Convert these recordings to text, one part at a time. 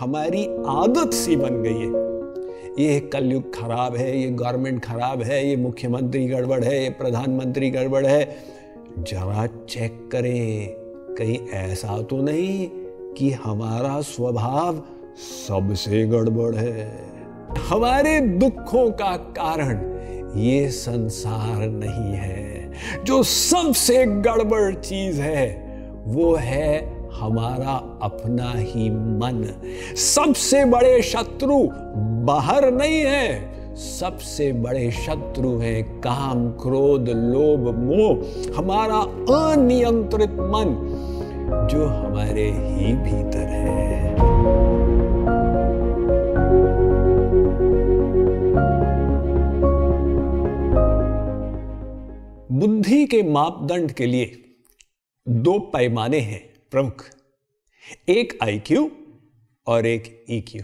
हमारी आदत सी बन गई है। ये कलयुग खराब है, ये गवर्नमेंट खराब है, ये मुख्यमंत्री गड़बड़ है, ये प्रधानमंत्री गड़बड़ है। जरा चेक करें, कहीं ऐसा तो नहीं कि हमारा स्वभाव सबसे गड़बड़ है। हमारे दुखों का कारण ये संसार नहीं है। जो सबसे गड़बड़ चीज़ है, वो है हमारा अपना ही मन। सबसे बड़े शत्रु बाहर नहीं है। सबसे बड़े शत्रु हैं काम, क्रोध, लोभ, मोह। हमारा अनियंत्रित मन जो हमारे ही भीतर है। बुद्धि के मापदंड के लिए दो पैमाने हैं प्रमुख। एक आईक्यू और एक ईक्यू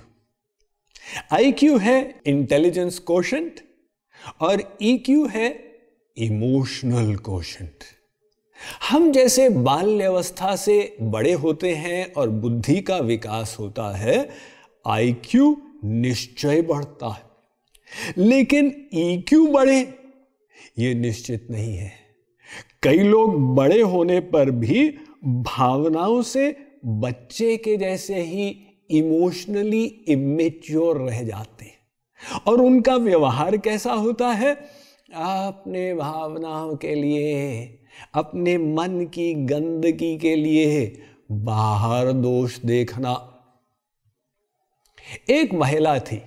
आईक्यू है इंटेलिजेंस कोशंट और ईक्यू है इमोशनल कोशंट हम जैसे बाल्यावस्था से बड़े होते हैं और बुद्धि का विकास होता है आईक्यू निश्चय बढ़ता है. लेकिन ईक्यू बढ़े, ये निश्चित नहीं है. कई लोग बड़े होने पर भी भावनाओं से बच्चे के जैसे ही इमोशनली इमेच्योर रह जाते हैं। और उनका व्यवहार कैसा होता है? अपने भावनाओं के लिए, अपने मन की गंदगी के लिए बाहर दोष देखना। एक महिला थी।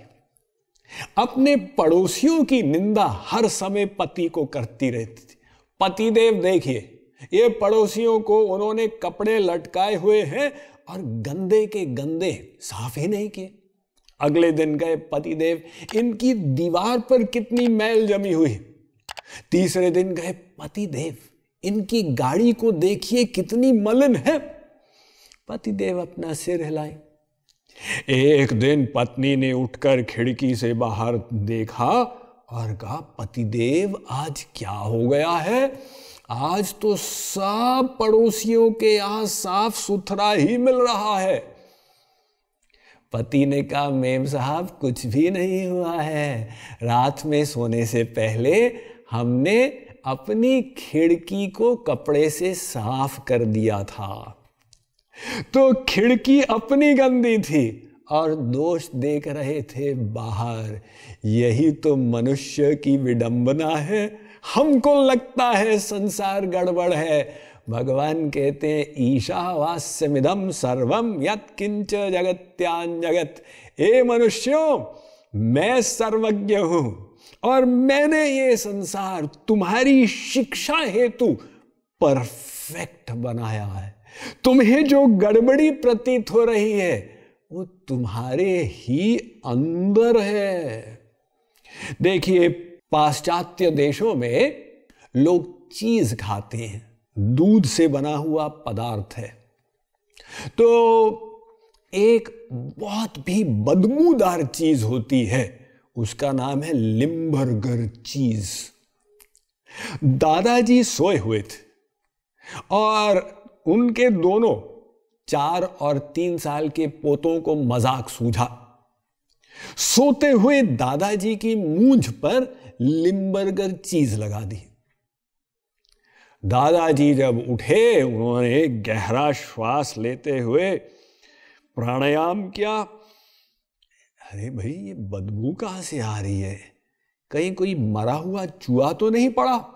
अपने पड़ोसियों की निंदा हर समय पति को करती रहती थी। पतिदेव देखिए ये पड़ोसियों को उन्होंने कपड़े लटकाए हुए हैं और गंदे के गंदे साफ़ ही नहीं किए। अगले दिन गए पतिदेव, इनकी दीवार पर कितनी मैल जमी हुई। तीसरे दिन गए पतिदेव, इनकी गाड़ी को देखिए कितनी मलिन है। पतिदेव अपना सिर हिलाए। एक दिन पत्नी ने उठकर खिड़की से बाहर देखा और कहा, पतिदेव, आज क्या हो गया है? आज तो सब पड़ोसियों के यहाँ साफ़ सुथरा ही मिल रहा है। पति ने कहा, मेम साहब, कुछ भी नहीं हुआ है। रात में सोने से पहले हमने अपनी खिड़की को कपड़े से साफ़ कर दिया था। तो खिड़की अपनी गंदी थी और दोष देख रहे थे बाहर। यही तो मनुष्य की विडंबना है। हमको लगता है संसार गड़बड़ है। भगवान कहते हैं ईशावास्य मिदम सर्वम यत किंच जगत्यान जगत ए मनुष्यों, मैं सर्वज्ञ हूँ और मैंने ये संसार तुम्हारी शिक्षा हेतु परफेक्ट बनाया है। तुम्हें जो गड़बड़ी प्रतीत हो रही है, वो तुम्हारे ही अंदर है। देखिए पाश्चात्य देशों में लोग चीज़ खाते हैं, दूध से बना हुआ पदार्थ है। तो एक बहुत भी बदबूदार चीज़ होती है, उसका नाम है लिम्बर्गर चीज़। दादाजी सोए हुए थे और उनके दोनों चार और तीन साल के पोतों को मज़ाक सूझा। सोते हुए दादाजी की मूंछ पर लिम्बर्गर चीज़ लगा दी। दादाजी जब उठे, उन्होंने गहरा श्वास लेते हुए प्राणायाम किया। अरे भाई, ये बदबू कहाँ से आ रही है? कहीं कोई मरा हुआ चूहा तो नहीं पड़ा?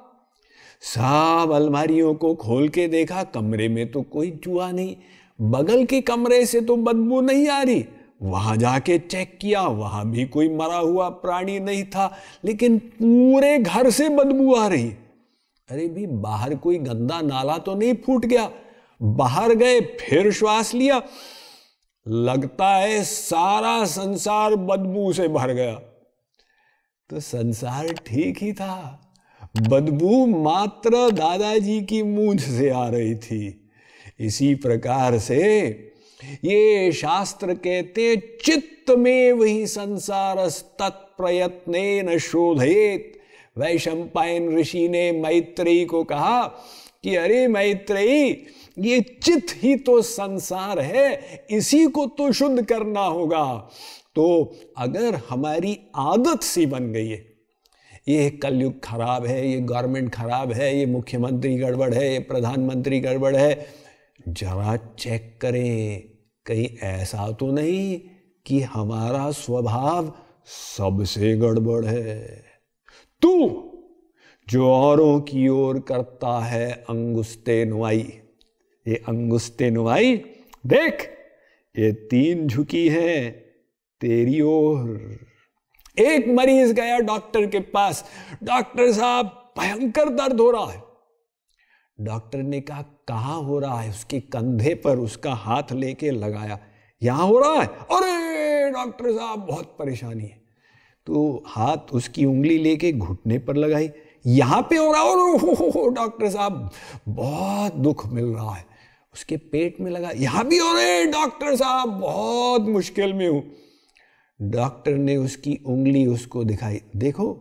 सब अलमारियों को खोल के देखा, कमरे में तो कोई चूहा नहीं, बगल के कमरे से तो बदबू नहीं आ रही। वहाँ जाके चेक किया, वहाँ भी कोई मरा हुआ प्राणी नहीं था, लेकिन पूरे घर से बदबू आ रही। अरे भी बाहर कोई गंदा नाला तो नहीं फूट गया। बाहर गए, फिर श्वास लिया। लगता है सारा संसार बदबू से भर गया। तो संसार ठीक ही था। बदबू मात्र दादाजी की मूंछ से आ रही थी। इसी प्रकार से ये शास्त्र कहते, चित्त में वही संसार तत्प्रयत्न शोधेत। वैशंपायन ऋषि ने मैत्री को कहा कि, अरे मैत्रेयी ये चित ही तो संसार है, इसी को तो शुद्ध करना होगा। तो अगर हमारी आदत सी बन गई है, ये कलयुग खराब है, ये गवर्नमेंट खराब है, ये मुख्यमंत्री गड़बड़ है, ये प्रधानमंत्री गड़बड़ है, जरा चेक करें। कहीं ऐसा तो नहीं कि हमारा स्वभाव सबसे गड़बड़ है। तू जो औरों की ओर करता है अंगुस्ते नुआई, ये अंगुस्ते नुआई, देख, ये तीन झुकी है तेरी ओर। एक मरीज़ गया डॉक्टर के पास, डॉक्टर साहब भयंकर दर्द हो रहा है। डॉक्टर ने कहा कहा हो रहा है? उसके कंधे पर उसका हाथ लेके लगाया, यहाँ हो रहा है? अरे, डॉक्टर साहब, बहुत परेशानी है। तो हाथ उसकी उंगली लेके घुटने पर लगाई, यहाँ पे हो रहा और डॉक्टर साहब, बहुत दुख मिल रहा है। उसके पेट में लगा, यहाँ भी हो रहे डॉक्टर साहब, बहुत मुश्किल में हूँ। डॉक्टर ने उसकी उंगली उसको दिखाई, देखो,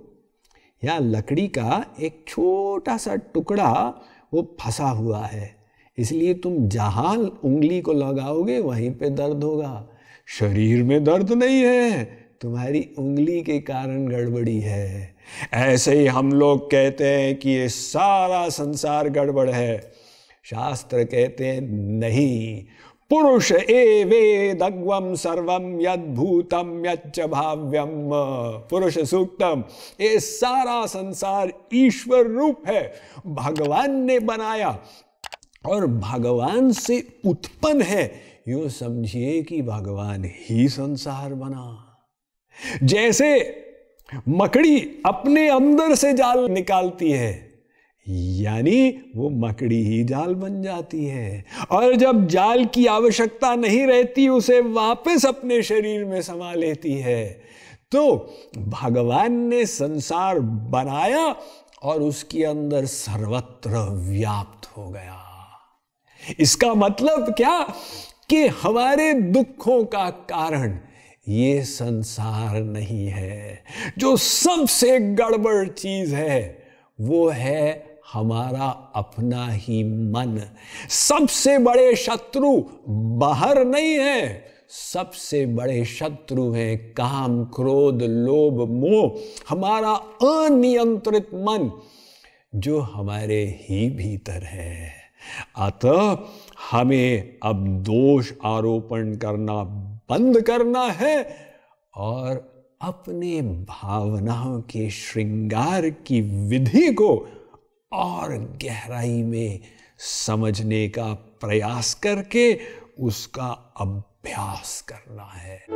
यहाँ लकड़ी का एक छोटा सा टुकड़ा वो फंसा हुआ है। इसलिए तुम जहाँ उंगली को लगाओगे, वहीं पे दर्द होगा। शरीर में दर्द नहीं है, तुम्हारी उंगली के कारण गड़बड़ी है। ऐसे ही हम लोग कहते हैं कि ये सारा संसार गड़बड़ है। शास्त्र कहते हैं, नहीं पुरुष ए वेदग्वम सर्वम यदूतम यच्च भाव्यम पुरुष सूक्तम ये सारा संसार ईश्वर रूप है, भगवान ने बनाया। और भगवान से उत्पन्न है, यूँ समझिए कि भगवान ही संसार बना। जैसे मकड़ी अपने अंदर से जाल निकालती है यानी वो मकड़ी ही जाल बन जाती है। और जब जाल की आवश्यकता नहीं रहती, उसे वापस अपने शरीर में समा लेती है। तो भगवान ने संसार बनाया और उसके अंदर सर्वत्र व्याप्त हो गया। इसका मतलब क्या? कि हमारे दुखों का कारण ये संसार नहीं है। जो सबसे गड़बड़ चीज़ है, वो है हमारा अपना ही मन। सबसे बड़े शत्रु बाहर नहीं है। सबसे बड़े शत्रु हैं काम, क्रोध, लोभ, मोह। हमारा अनियंत्रित मन जो हमारे ही भीतर है। अतः हमें अब दोष आरोपण करना बंद करना है और अपने भावनाओं के श्रृंगार की विधि को और गहराई में समझने का प्रयास करके उसका अभ्यास करना है।